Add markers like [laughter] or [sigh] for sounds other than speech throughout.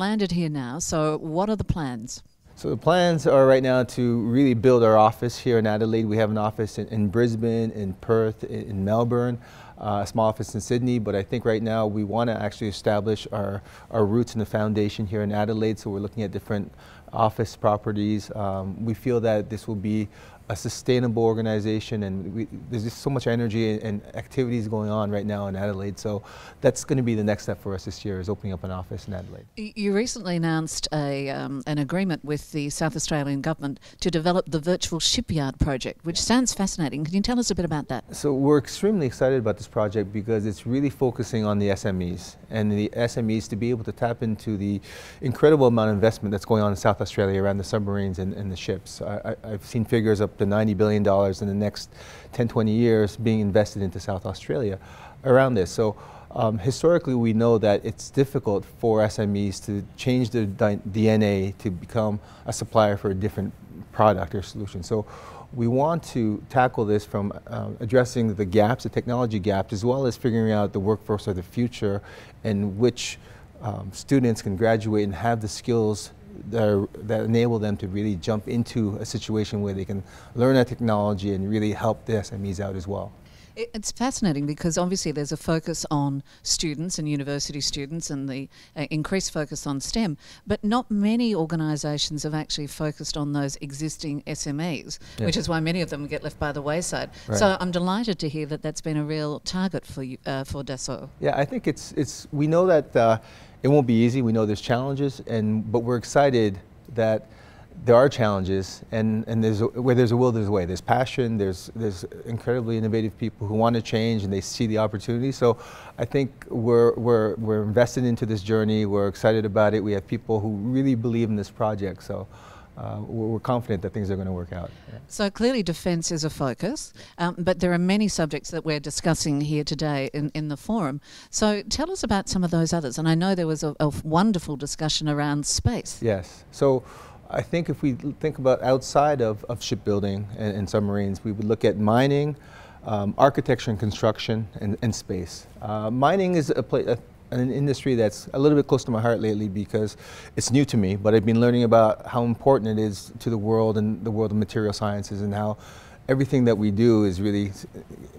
landed here now, so what are the plans? So the plans are right now to really build our office here in Adelaide. We have an office in, in Brisbane, in Perth, in, in Melbourne, uh, a small office in Sydney, but I think right now we want to actually establish our, our roots and the foundation here in Adelaide, so we're looking at different office properties. Um, we feel that this will be a sustainable organization and we, there's just so much energy and, and, activities going on right now in Adelaide. So that's going to be the next step for us this year is opening up an office in Adelaide. You recently announced a, um, an agreement with the South Australian government to develop the virtual shipyard project, which sounds fascinating. Can you tell us a bit about that? So we're extremely excited about this project because it's really focusing on the SMEs and the SMEs to be able to tap into the incredible amount of investment that's going on in South Australia around the submarines and, and the ships. I, have seen figures up to $90 billion in the next 10, 20 years being invested into South Australia around this. So um, historically, we know that it's difficult for SMEs to change their DNA to become a supplier for a different product or solution. So we want to tackle this from uh, addressing the gaps, the technology gaps, as well as figuring out the workforce of the future and which um, students can graduate and have the skills that, are, that enable them to really jump into a situation where they can learn that technology and really help the SMEs out as well. It's fascinating because obviously there's a focus on students and university students and the uh, increased focus on STEM, but not many organisations have actually focused on those existing SMEs, yeah. which is why many of them get left by the wayside. Right. So I'm delighted to hear that that's been a real target for you, uh, for Dassault. Yeah, I think it's it's we know that uh, it won't be easy. We know there's challenges, and but we're excited that there are challenges, and, and there's a, where there's a will, there's a way. There's passion, there's, there's incredibly innovative people who want to change and they see the opportunity. So I think we're, we're, we're invested into this journey, we're excited about it. We have people who really believe in this project. So uh, we're confident that things are going to work out. Yeah. So clearly, defence is a focus, um, but there are many subjects that we're discussing here today in, in the forum. So tell us about some of those others. And I know there was a, a wonderful discussion around space. Yes. So I think if we think about outside of, of shipbuilding and, and submarines, we would look at mining, um, architecture and construction, and, and space. Uh, mining is a, a, an industry that's a little bit close to my heart lately because it's new to me, but I've been learning about how important it is to the world and the world of material sciences and how everything that we do is really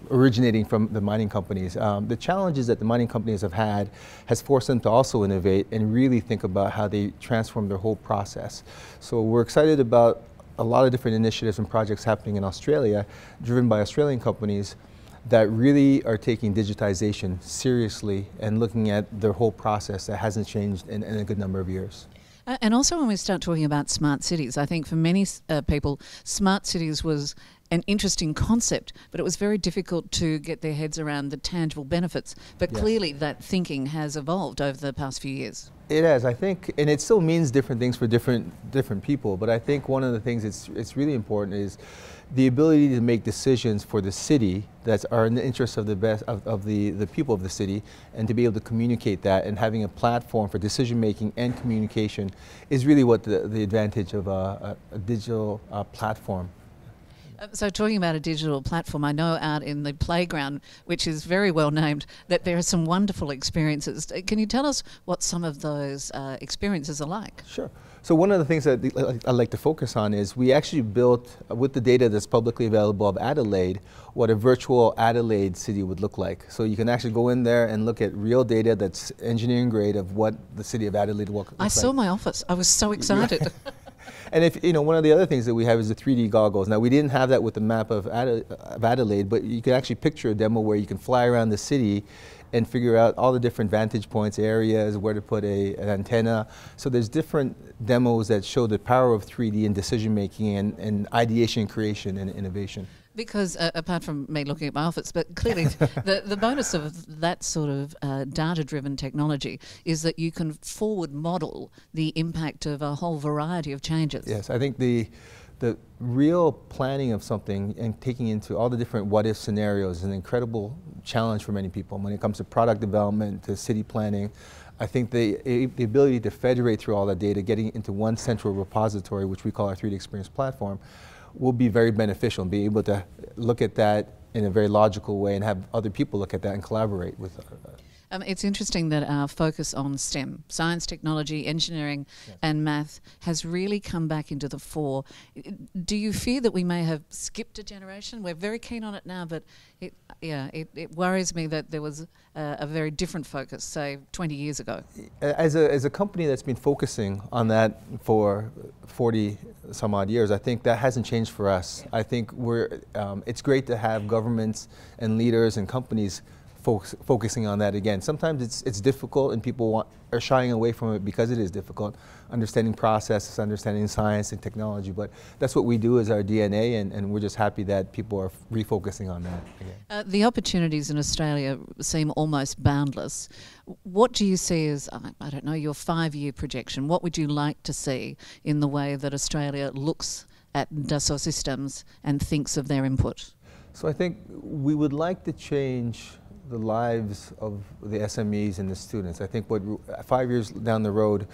originating from the mining companies. Um, the challenges that the mining companies have had has forced them to also innovate and really think about how they transform their whole process. So we're excited about a lot of different initiatives and projects happening in Australia, driven by Australian companies that really are taking digitization seriously and looking at their whole process that hasn't changed in, in a good number of years. and also, when we start talking about smart cities, I think for many uh, people, smart cities was an interesting concept, but it was very difficult to get their heads around the tangible benefits. But clearly, that thinking has evolved over the past few years. It has, I think, and it still means different things for different different people. But I think one of the things it's it's really important is the ability to make decisions for the city that are in the interest of the best of, of the, the people of the city and to be able to communicate that and having a platform for decision making and communication is really what the, the advantage of a, a, a digital uh, platform so, talking about a digital platform, I know out in the playground, which is very well named, that there are some wonderful experiences. Uh, can you tell us what some of those uh, experiences are like? Sure. So one of the things that I like to focus on is we actually built, uh, with the data that's publicly available of Adelaide, what a virtual Adelaide city would look like. So you can actually go in there and look at real data that's engineering grade of what the city of Adelaide will look I like. I saw my office. I was so excited. [laughs] And if you know, one of the other things that we have is the 3D goggles. Now we didn't have that with the map of, of Adelaide, but you can actually picture a demo where you can fly around the city and figure out all the different vantage points, areas, where to put a, an antenna. So there's different demos that show the power of 3D in decision making and, and ideation, creation, and innovation. Because uh, apart from me looking at my office, but clearly [laughs] the, the bonus of that sort of uh, data driven technology is that you can forward model the impact of a whole variety of changes. Yes, I think the the real planning of something and taking into all the different what if scenarios is an incredible challenge for many people. When it comes to product development, to city planning, I think the, the ability to federate through all that data, getting into one central repository, which we call our 3D Experience platform, will be very beneficial and be able to look at that in a very logical way and have other people look at that and collaborate with. Uh, Um, it's interesting that our focus on STEM, science, technology, engineering, yes. and math, has really come back into the fore. Do you fear that we may have skipped a generation? We're very keen on it now, but it, yeah, it, it worries me that there was a, a, very different focus, say, 20 years ago. As a, as a company that's been focusing on that for 40 some odd years, I think that hasn't changed for us. I think we're, um, it's great to have governments and leaders and companies focus, focusing on that again. Sometimes it's, it's difficult and people want, are shying away from it because it is difficult, understanding processes, understanding science and technology, but that's what we do as our DNA and, and we're just happy that people are refocusing on that again. Uh, the opportunities in Australia seem almost boundless. What do you see as, I don't know, your five-year projection? What would you like to see in the way that Australia looks at Dassault Systèmes and thinks of their input? So I think we would like to change the lives of the SMEs and the students. I think what five years down the road,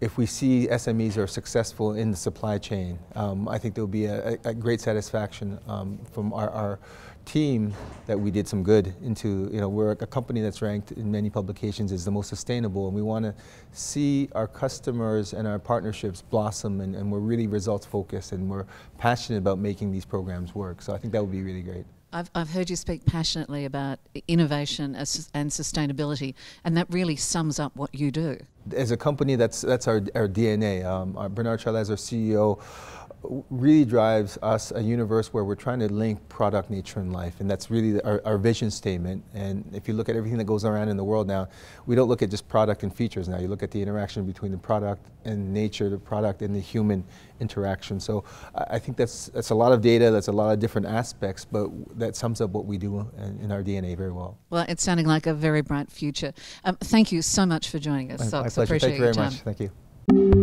if we see SMEs are successful in the supply chain, um, I think there will be a, a, great satisfaction um, from our, our, team that we did some good into, you know, we're a company that's ranked in many publications as the most sustainable and we want to see our customers and our partnerships blossom and, and we're really results focused and we're passionate about making these programs work. So I think that would be really great. I've, I've heard you speak passionately about innovation and sustainability, and that really sums up what you do. As a company, that's, that's our, our DNA. Um, our Bernard Charlès, our CEO, really drives us a universe where we're trying to link product, nature, and life. And that's really our, our, vision statement. And if you look at everything that goes around in the world now, we don't look at just product and features now. You look at the interaction between the product and nature, the product and the human interaction. So I think that's, that's a lot of data, that's a lot of different aspects, but that sums up what we do in, in our DNA very well. Well, it's sounding like a very bright future. Um, thank you so much for joining us. My, so my pleasure. Thank you very much. Thank you.